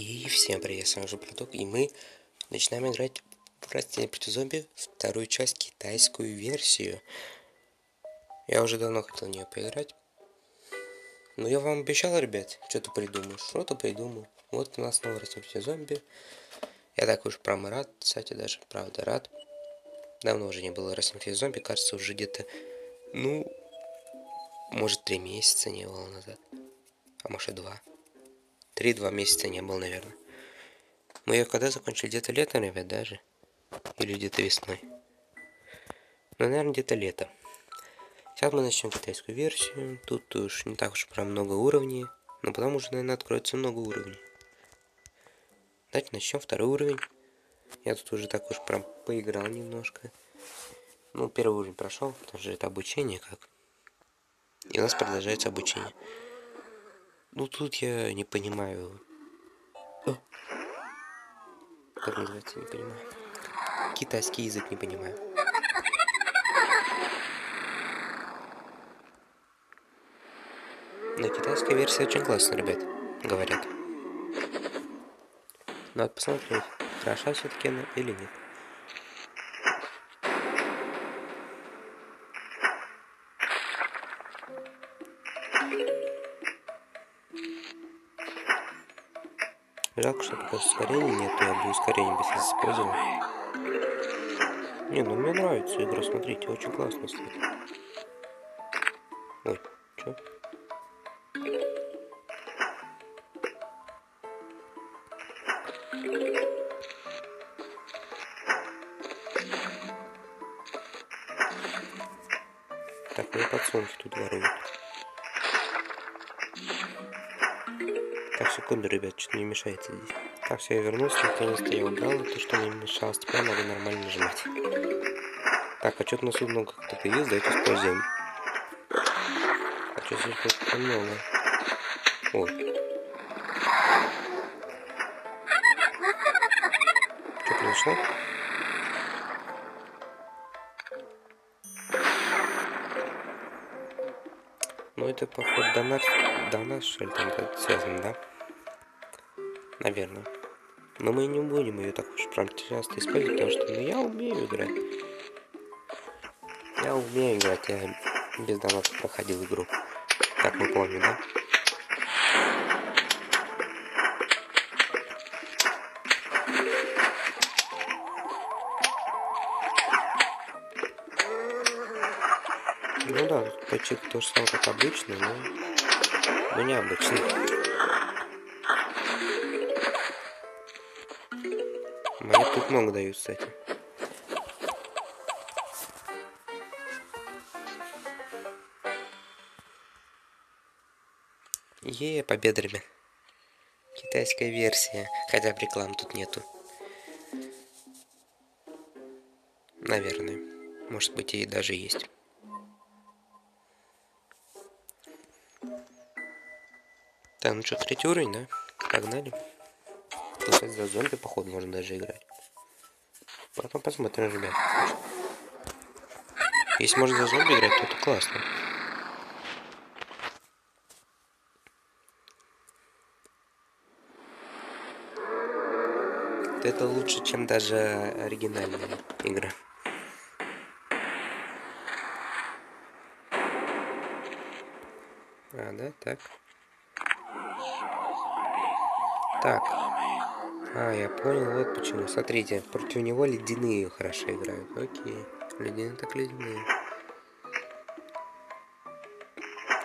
И всем привет, с вами же Проток, и мы начинаем играть в Растение против зомби, вторую часть, китайскую версию. Я уже давно хотел в нее поиграть. Но я вам обещал, ребят, что-то придумаю, что-то придумаю. Вот у нас снова Растение против зомби. Я так уж прям рад, кстати, даже, правда, рад. Давно уже не было Растение против зомби, кажется, уже где-то, ну, может, три месяца не было назад. А может, два. Три-два месяца не был, наверное. Мы ее когда закончили? Где-то летом, ребят, даже? Или где-то весной? Ну, наверное, где-то лето. Сейчас мы начнем китайскую версию. Тут уж не так уж прям много уровней. Но потому что, наверное, откроется много уровней. Давайте начнем второй уровень. Я тут уже так уж прям поиграл немножко. Ну, первый уровень прошел, потому что это обучение как. И у нас продолжается обучение. Ну тут я не понимаю. Как называется, не понимаю. Китайский язык не понимаю. Но китайская версия очень классная, ребят, говорят. Надо посмотреть, хороша все-таки она или нет. Жалко, что пока ускорения нет, я бы ускорение без использовал. Не, ну мне нравится игра, смотрите, очень классно стоит. Мешается здесь. Так, все, я вернулся, наконец-то я убрал то, что мне мешалось. Теперь могу нормально нажимать. Так, а нас тут много как-то появилось, давайте используем. А что здесь тут много? Ой. Что произошло? Ну это походу до нас, до нас что ли там связано, да? Наверное. Но мы не будем ее так уж прям часто использовать, потому что ну, я умею играть. Я умею играть, я без доната проходил игру. Как мы помним, да? Ну да, почти то же самое, как обычно, но, но необычно. Мои тут много дают, кстати. Е, победа, ребят. Китайская версия. Хотя реклам тут нету. Наверное. Может быть и даже есть. Так, ну что, третий уровень, да? Погнали. Тут за зомби, походу, можно даже играть. Потом посмотрим, ребят. Если можно за зомби играть, то это классно. Это лучше, чем даже оригинальная игра. А, да, так. Так. А, я понял, вот почему. Смотрите, против него ледяные хорошо играют. Окей. Ледяные так ледяные.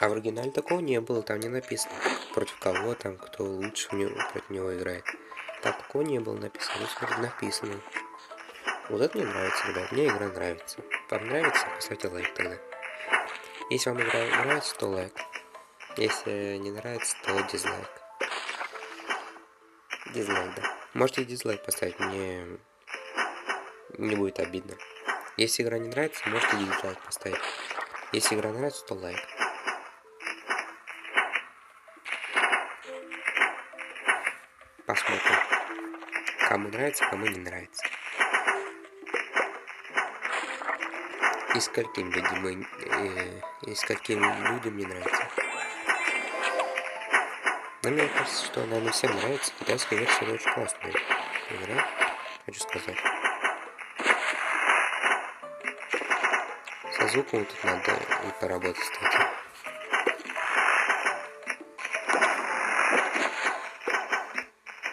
А в оригинале такого не было, там не написано, против кого там, кто лучше него, против него играет. Так, такого не было написано, вроде написано. Вот это мне нравится, ребят, мне игра нравится. Вам нравится? Поставьте лайк тогда. Если вам игра нравится, то лайк. Если не нравится, то дизлайк. Дизлайк, да. Можете дизлайк поставить, мне не будет обидно. Если игра не нравится, можете дизлайк поставить. Если игра нравится, то лайк. Посмотрим. Кому нравится, кому не нравится. И скольким людям, э, и скольким людям не нравится. Но мне кажется, что она не всем нравится. Китайская версия очень классная игра, хочу сказать. Со звуком тут надо и поработать, кстати.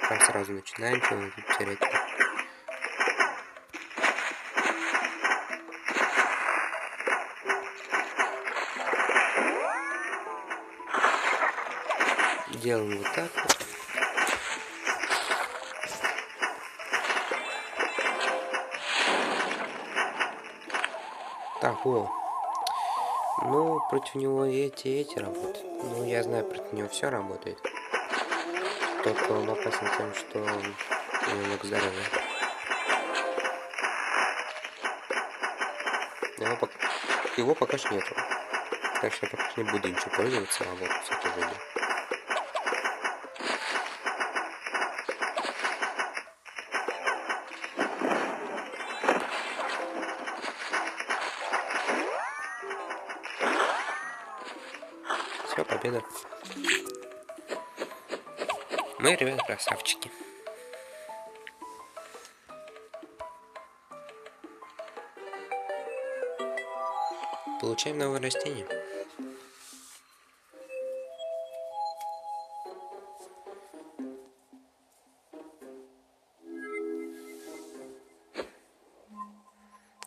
Прям сразу начинаем, что мы тут терять Делаем вот так вот. Так, о. Ну, против него эти эти работают. Ну, я знаю, против него все работает. Только он опасен тем, что он немного здоровья. Его пока, его пока что нету. Так что я пока не буду ничего пользоваться, а вот с этой победа. Мы, ребята, красавчики. Получаем новое растение.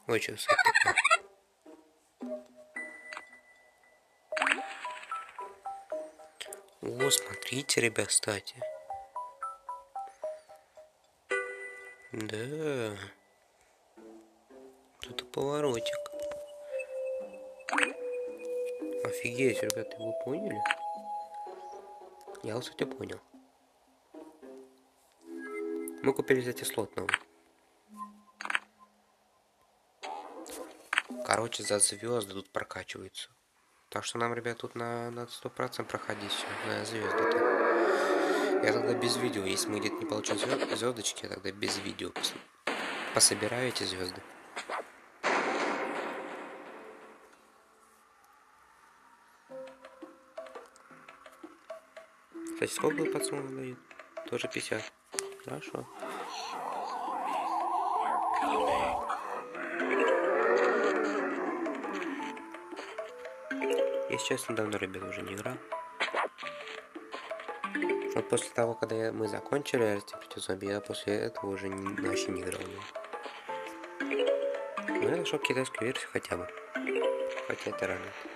Ой, что такое? Смотрите, ребят, кстати. Да. Тут поворотик. Офигеть, ребята, вы поняли? Я, вот кстати, понял. Мы купили, кстати, слот новый. Короче, за звезды тут прокачиваются. Так что нам, ребят, тут на, на 100% проходить на звезды-то. Я тогда без видео, если мы где-то не получим звезд, звездочки, я тогда без видео пос пособираю эти звезды. Кстати, сколько пацанов дают? Тоже 50. Хорошо. Если честно, давно, ребят, уже не играл. Вот после того, когда мы закончили Артипити зомби, я после этого уже не, вообще не играл. Ну, я нашел китайскую версию хотя бы. Хотя это рано.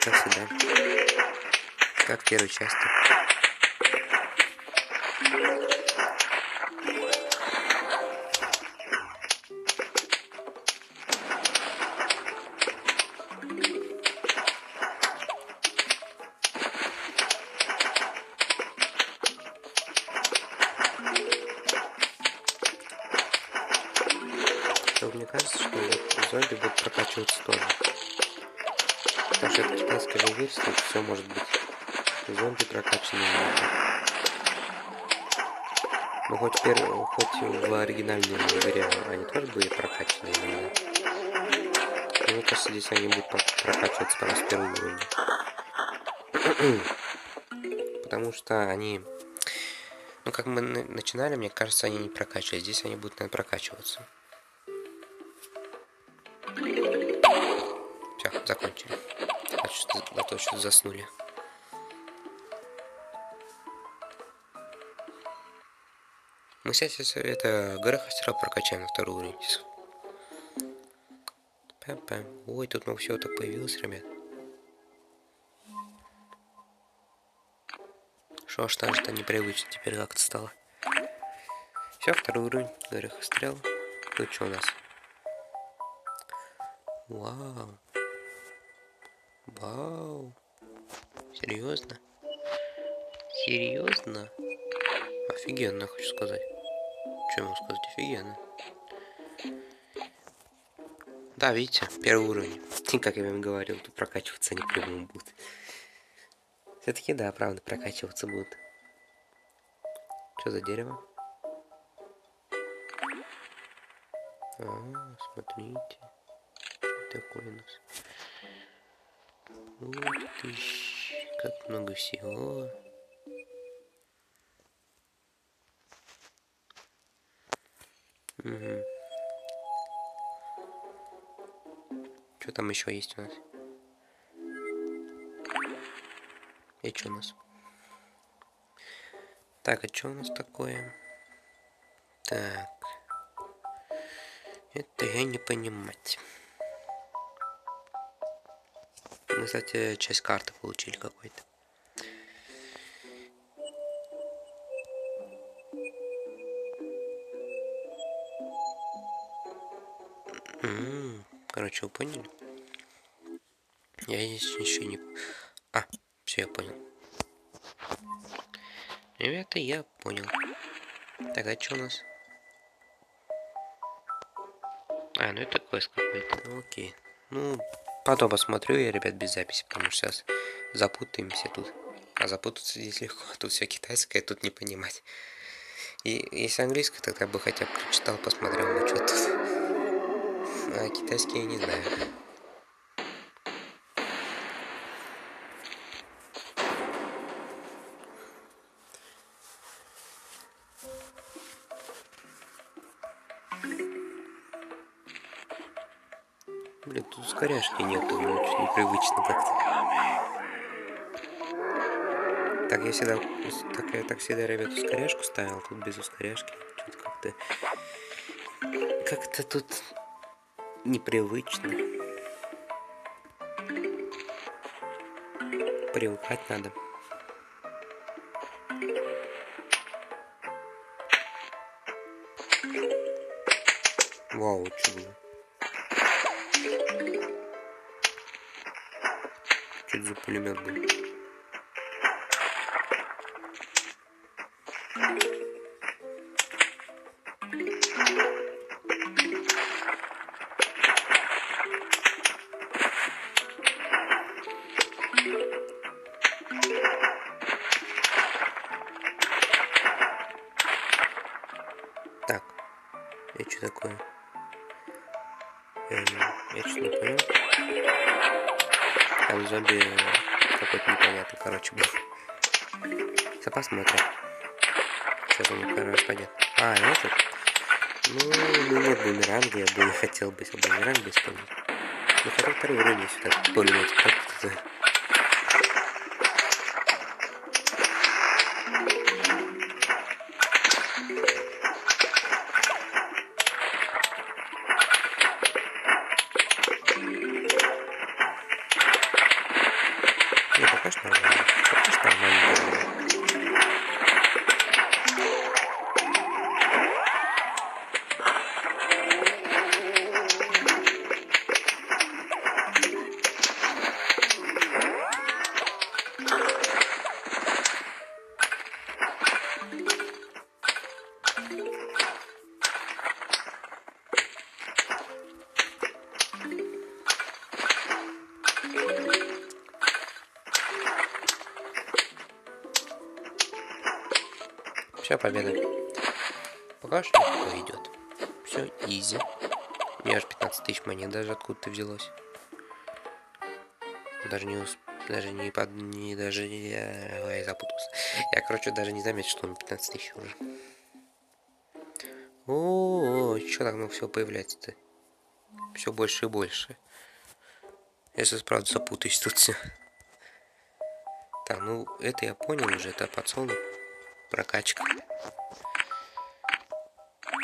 Как всегда. Как в первой мне кажется, что вот зомби будут прокачиваться тоже. Это китайская же версия, тут все может быть. Зомби прокачанные. Ну хоть первый, хоть в оригинальной игре они тоже были прокачаны именно. Мне кажется, здесь они будут прокачиваться прямо с первого уровня. Потому что они... Ну, как мы начинали, мне кажется, они не прокачивались. Здесь они будут, наверное, прокачиваться. Закончили. А, что, а то что заснули. Мы, кстати, это Горохостера прокачаем на второй уровень. Пам -пам. Ой, тут много всего так появилось, ребят. Что аж даже-то непривычно теперь как-то стало. Все, второй уровень. Горехострел. Тут что у нас? Вау. Вау. Серьезно? Серьезно? Офигенно, хочу сказать. Что ему сказать? Офигенно. Да, видите, первый уровень. Как я вам говорил, тут прокачиваться не прямым будут. Все-таки да, правда, прокачиваться будут. Что за дерево? А, смотрите. Что такое у нас? Ух ты, как много всего. Угу. Что там еще есть у нас? И что у нас? Так, а что у нас такое? Так. Это я не понимать. Мы, кстати, часть карты получили какой-то. Короче, вы поняли? Я здесь еще не... А, все, я понял. Ребята, я понял. Тогда что у нас? А, ну это квест какой-то. Ну окей. Ну, потом посмотрю я, ребят, без записи, потому что сейчас запутаемся тут. А запутаться здесь легко. Тут все китайское, тут не понимать. И если английское, тогда бы хотя бы прочитал, посмотрел, ну что тут. А китайский я не знаю. Ускоряшки нету, мне очень непривычно как-то. Так я всегда, так я так всегда, ребят, ускоряшку ставил, тут без ускоряшки. Что-то как-то, как-то тут непривычно. Привыкать надо. Вау, что Что это за пулемет был? Все, победа. Пока что легко идет. Все, изи. У меня аж 15 тысяч монет даже откуда-то взялось. Даже не усп... Даже не под... Не даже... Я... Ой, запутался. Я, короче, даже не заметил, что у меня 15 тысяч уже. О, -о, -о что так много всего появляется-то? Все больше и больше. Я сейчас, правда, запутаюсь тут все. Так, ну, это я понял уже, это подсолнух прокачка.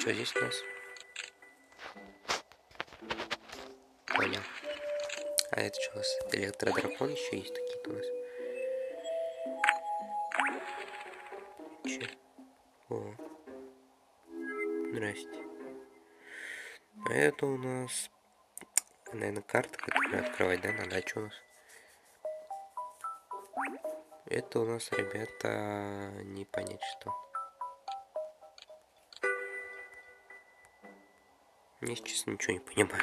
Что здесь у нас? Понял. А это что у нас? Электродракон еще есть какие-то у нас? Че? О. Здрасте. А это у нас, наверное, карта, которую открывать, да, надо, а что у нас? Это у нас, ребята, не понять что. Я, честно, ничего не понимаю.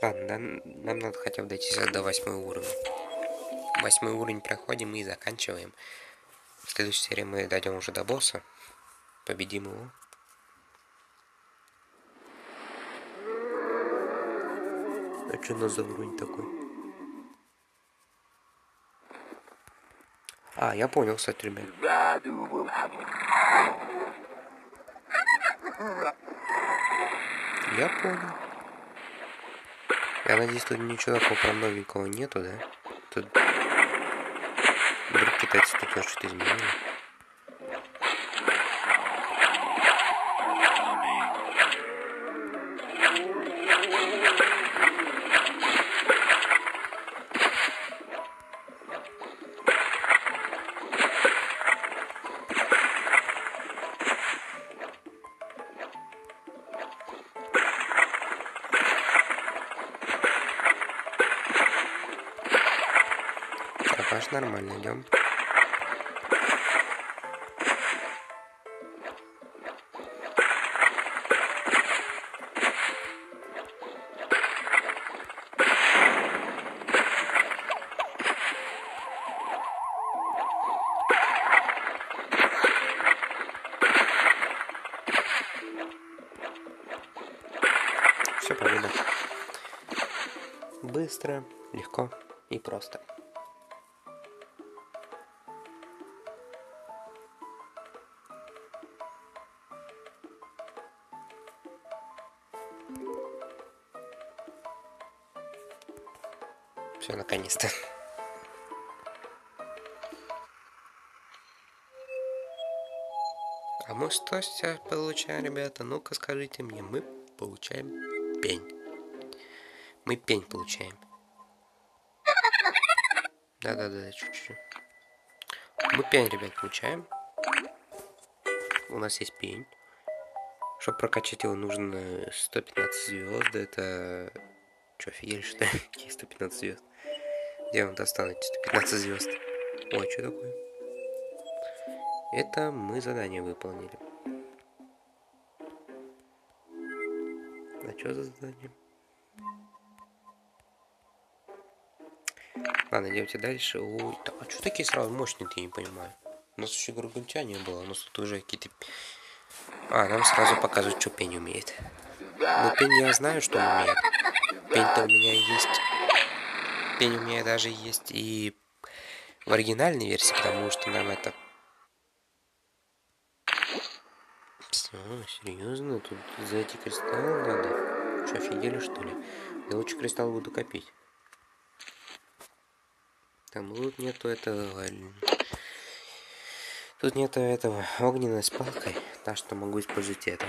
Ладно, да, нам надо хотя бы дойти до восьмого уровня. Восьмой уровень проходим и заканчиваем. В следующей серии мы дойдем уже до босса. Победим его. А что у нас за уровень такой? А, я понял, кстати, ребят. Я понял. Я надеюсь, тут ничего такого новенького нету, да? Тут... Вдруг китайцы тут что-то изменили. Быстро, легко и просто. Все, наконец-то. А мы что сейчас получаем, ребята? Ну-ка скажите мне. Мы получаем пень. Мы пень получаем. Да-да-да, чуть-чуть. Мы пень, ребят, получаем. У нас есть пень. Чтобы прокачать его, нужно 115 звезд. Это... Что, офигели, что ли? Какие 115 звезд? Где он достанет 115 звезд? Ой, что такое? Это мы задание выполнили. А что за задание? Ладно, идемте дальше. Ой, да, а что такие сразу мощные, ты не понимаю? У нас еще Гаргантя не было, у нас тут уже какие-то... А, нам сразу показывают, что пень умеет. Ну, пень я знаю, что он умеет. Пень-то у меня есть. Пень у меня даже есть и в оригинальной версии, потому что нам это... Все, серьезно? Тут за эти кристаллы надо? Что, офигели, что ли? Я лучше кристалл буду копить. Там тут нету этого... Тут нету этого огненной с палкой, так что могу использовать это.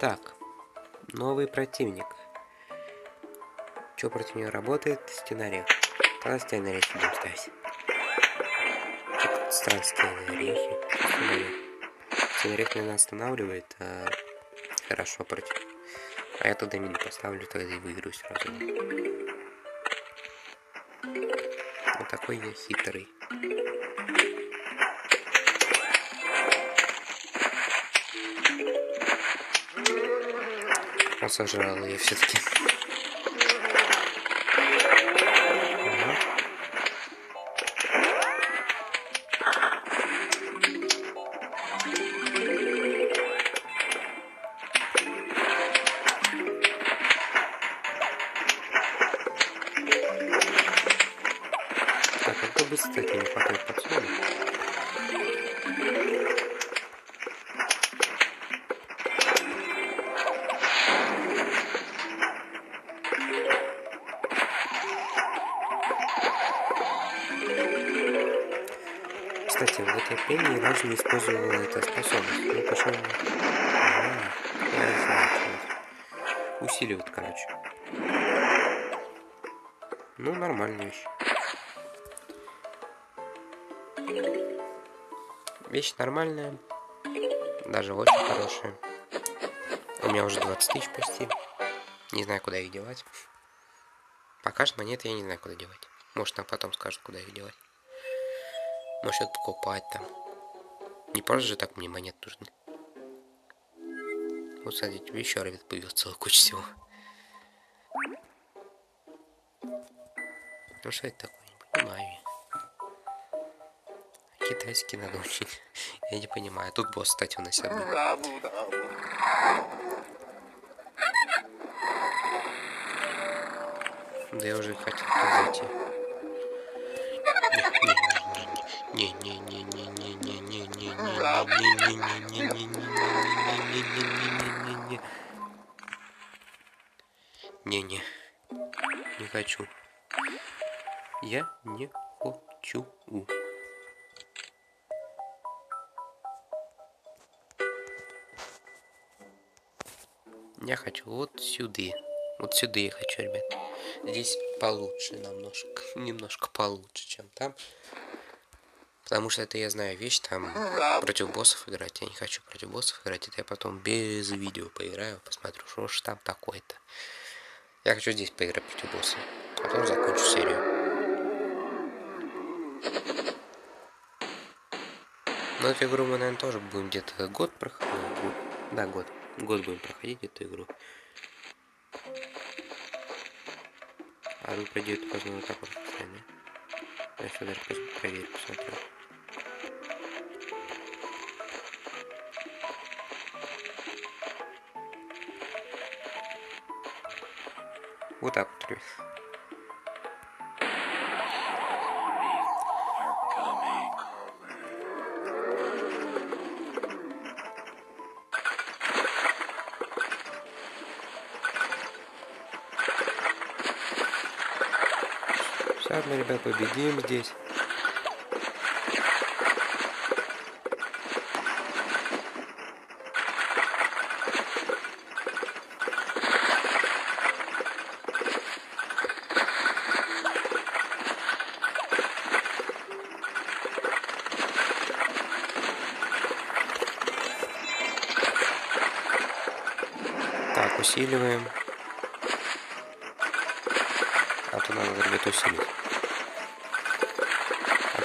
Так, новый противник. Что против него работает? Стенарек. Тогда стенарек будем ставить. Что-то странные стенарехи. Стенарек меня останавливает, а хорошо против. А я туда мину поставлю, тогда и выиграю сразу. Вот такой я хитрый. Он сожрал ее все-таки. Так, как быстро не хватает подсолнух. Разу не использовал эту способность. Ну, почему? А, я знаю. Усиливает, короче. Ну, нормальная вещь. Вещь нормальная. Даже очень хорошая. У меня уже 20 тысяч почти. Не знаю, куда их девать. Пока что монеты я не знаю, куда девать. Может, нам потом скажут, куда их девать. Может, покупать там. Не просто же так мне монет нужны. Вот, смотрите, еще ребят появился целая куча всего. Ну, что это такое? Не понимаю Китайский надо учить. я не понимаю. Тут босс, кстати, у нас одна. Да я уже хотел зайти. Не, не-не. Не хочу. Я не хочу. Я хочу вот сюда. Вот сюда я хочу, ребят. Здесь получше намножко. Немножко получше, чем там. Потому что это я знаю вещь, там против боссов играть. Я не хочу против боссов играть. Это я потом без видео поиграю, посмотрю, что ж там такое-то. Я хочу здесь поиграть против босса. Потом закончу серию. Но эту игру мы, наверное, тоже будем где-то год проходить. Да, год. Год будем проходить эту игру. А ну пройдет возможно так вот постоянно. Я сюда даже посмотрю. Вот так вот, ребят. Победим здесь. Усиливаем. А то надо, ребят, усилить.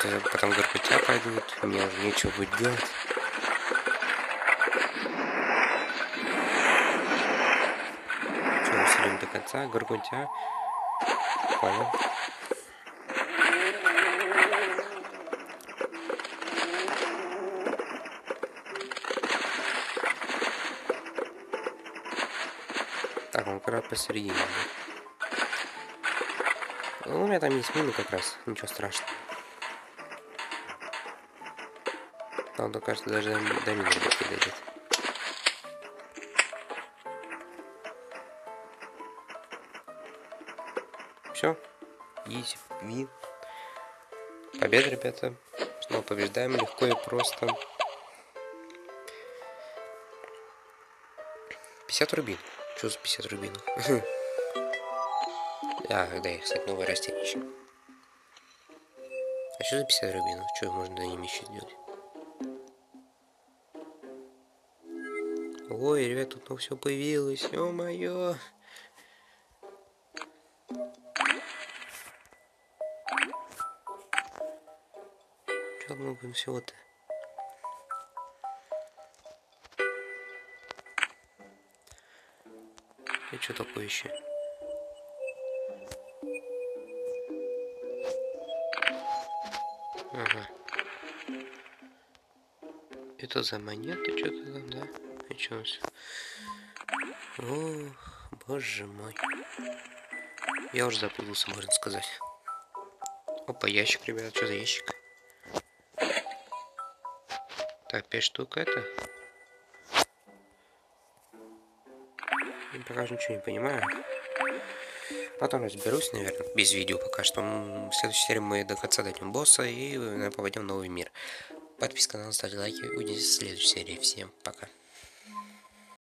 А то потом горбатя пойдут, мне уже нечего будет делать. Усилим до конца, горгунтя. Понял. Так, он как раз посередине. Ну, у меня там есть мины как раз, ничего страшного. Он, кажется, даже до, мины не дойдет. Все. Изи. Вин. Победа, ребята. Снова побеждаем легко и просто. 50 рубин. Что за 50 рубинов? А, да, их, кстати, новое растение еще. А что за 50 рубинов? Что можно на ними еще сделать? Ой, ребят, тут ну все появилось. О мое. Что много всего-то? И что такое еще? Ага. Это за монеты что-то там, да? Все? Ох, боже мой. Я уже запутался, можно сказать. Опа, ящик, ребят. Что за ящик? Так, 5 штук это. Я пока ничего не понимаю. Потом разберусь, наверное, без видео пока что. В следующей серии мы до конца дойдем босса и попадем в новый мир. Подписка на канал, ставьте лайки. Увидимся в следующей серии. Всем пока.